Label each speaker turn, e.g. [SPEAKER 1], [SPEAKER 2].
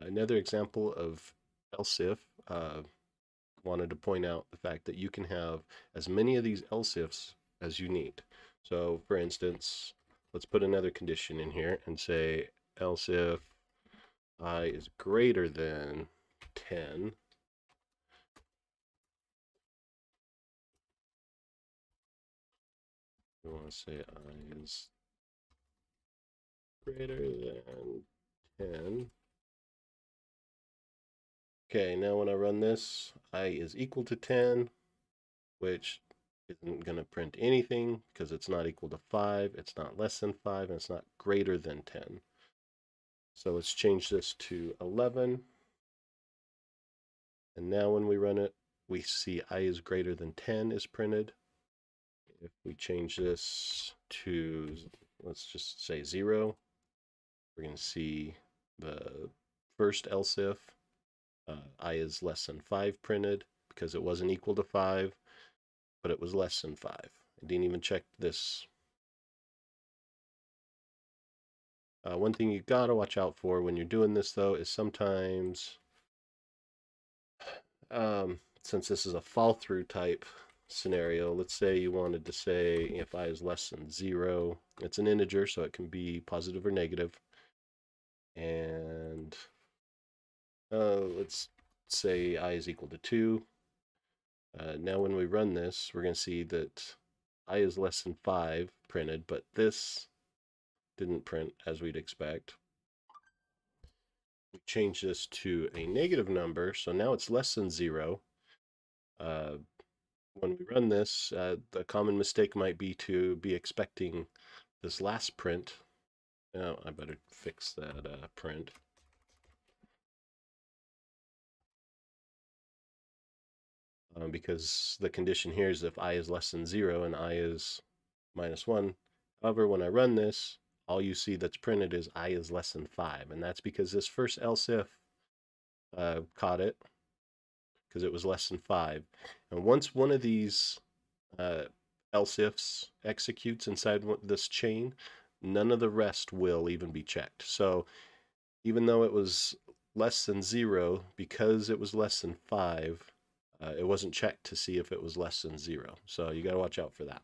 [SPEAKER 1] Another example of else if, uh, wanted to point out the fact that you can have as many of these else ifs as you need. So for instance, let's put another condition in here and say else if i is greater than 10, we want to say i is greater than 10. Okay, now when I run this, i is equal to 10, which isn't going to print anything because it's not equal to 5, it's not less than 5, and it's not greater than 10. So let's change this to 11. And now when we run it, we see i is greater than 10 is printed. If we change this to, let's just say 0, we're going to see the first else if uh, i is less than 5 printed because it wasn't equal to 5, but it was less than 5. I didn't even check this. Uh, one thing you gotta watch out for when you're doing this though is sometimes, um, since this is a fall through type scenario, let's say you wanted to say if i is less than 0, it's an integer so it can be positive or negative. And let's say i is equal to 2. Uh, now when we run this, we're going to see that i is less than 5 printed, but this didn't print as we'd expect. We change this to a negative number, so now it's less than 0. Uh, when we run this, uh, the common mistake might be to be expecting this last print. Now, I better fix that uh, print. Um, because the condition here is if i is less than 0 and i is minus 1. However, when I run this, all you see that's printed is i is less than 5, and that's because this first else if uh, caught it because it was less than 5. And once one of these uh, else ifs executes inside this chain, none of the rest will even be checked. So even though it was less than 0, because it was less than 5, uh, it wasn't checked to see if it was less than zero. So you got to watch out for that.